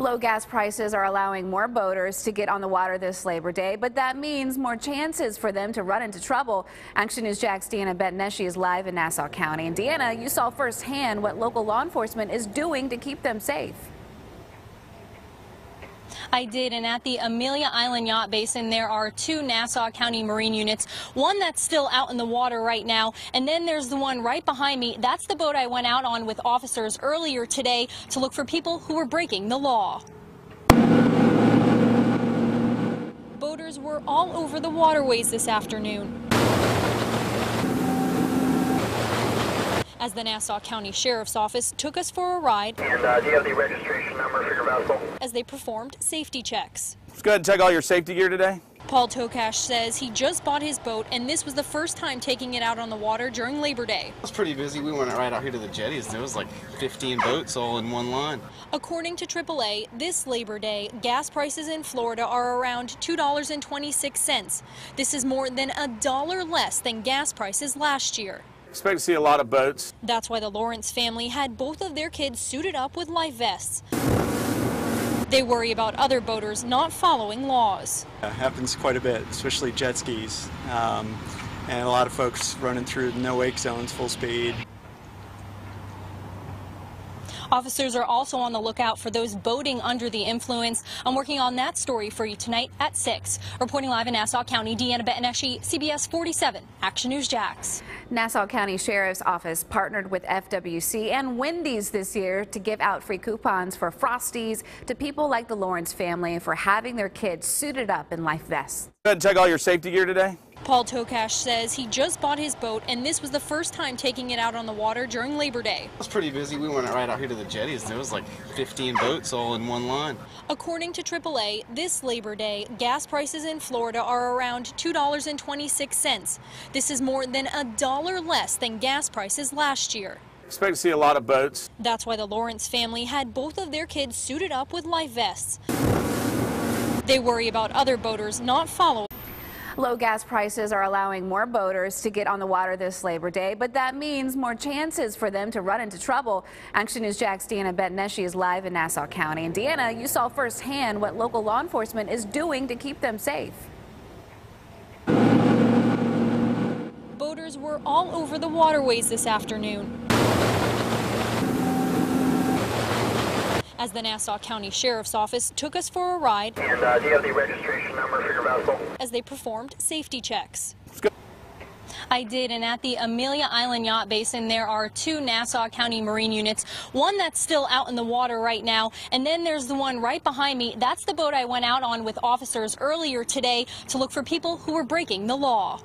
Low gas prices are allowing more boaters to get on the water this Labor Day, but that means more chances for them to run into trouble. Action News Jax Deanna Bettineschi is live in Nassau County. And Deanna, you saw firsthand what local law enforcement is doing to keep them safe. I did, and at the Amelia Island Yacht Basin, there are two Nassau County Marine units, one that's still out in the water right now, and then there's the one right behind me. That's the boat I went out on with officers earlier today to look for people who were breaking the law. Boaters were all over the waterways this afternoon. As the Nassau County Sheriff's Office took us for a ride. And uh, do you have the registration number for your vessel? As they performed safety checks. Let's go ahead and check all your safety gear today. Paul Tokash says he just bought his boat and this was the first time taking it out on the water during Labor Day. It was pretty busy. We went right out here to the jetties. There was like 15 boats all in one line. According to AAA, this Labor Day, gas prices in Florida are around $2.26. This is more than a dollar less than gas prices last year. Expect to see a lot of boats. That's why the Lawrence family had both of their kids suited up with life vests. They worry about other boaters not following laws. It happens quite a bit, especially jet skis. Um, and a lot of folks running through no wake zones full speed. Officers are also on the lookout for those boating under the influence. I'm working on that story for you tonight at 6. Reporting live in Nassau County, Deanna Bettineschi, CBS 47, Action News Jax. Nassau County Sheriff's Office partnered with FWC and Wendy's this year to give out free coupons for Frosties to people like the Lawrence family for having their kids suited up in life vests. Go ahead and check all your safety gear today. Paul Tokash says he just bought his boat and this was the first time taking it out on the water during Labor Day. It was pretty busy. We went right out here to the jetties. There was like 15 boats all in one line. According to AAA, this Labor Day, gas prices in Florida are around $2.26. This is more than a dollar less than gas prices last year. Expect to see a lot of boats. That's why the Lawrence family had both of their kids suited up with life vests. They worry about other boaters not following. Low gas prices are allowing more boaters to get on the water this Labor Day, but that means more chances for them to run into trouble. Action News Jax Deanna Bettineschi is live in Nassau County. And Deanna, you saw firsthand what local law enforcement is doing to keep them safe. Boaters were all over the waterways this afternoon. As the Nassau County Sheriff's Office took us for a ride. And uh, do you have the registration number for your vessel? As they performed safety checks. I did, and at the Amelia Island Yacht Basin, there are two Nassau County Marine units, one that's still out in the water right now, and then there's the one right behind me. That's the boat I went out on with officers earlier today to look for people who were breaking the law.